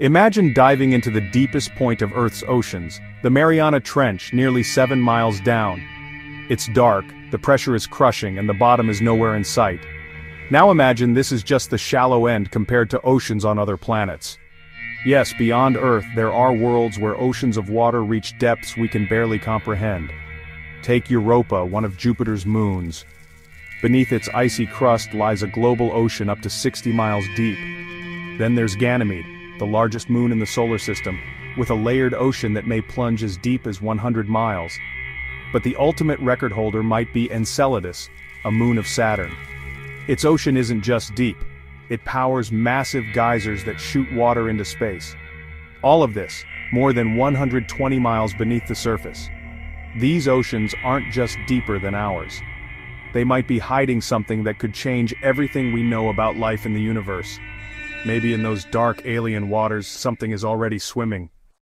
Imagine diving into the deepest point of Earth's oceans, the Mariana Trench nearly 7 miles down. It's dark, the pressure is crushing and the bottom is nowhere in sight. Now imagine this is just the shallow end compared to oceans on other planets. Yes, beyond Earth there are worlds where oceans of water reach depths we can barely comprehend. Take Europa, one of Jupiter's moons. Beneath its icy crust lies a global ocean up to 60 miles deep. Then there's Ganymede, the largest moon in the solar system, with a layered ocean that may plunge as deep as 100 miles. But the ultimate record holder might be Enceladus, a moon of Saturn. Its ocean isn't just deep, it powers massive geysers that shoot water into space. All of this, more than 120 miles beneath the surface. These oceans aren't just deeper than ours. They might be hiding something that could change everything we know about life in the universe. Maybe in those dark alien waters something is already swimming,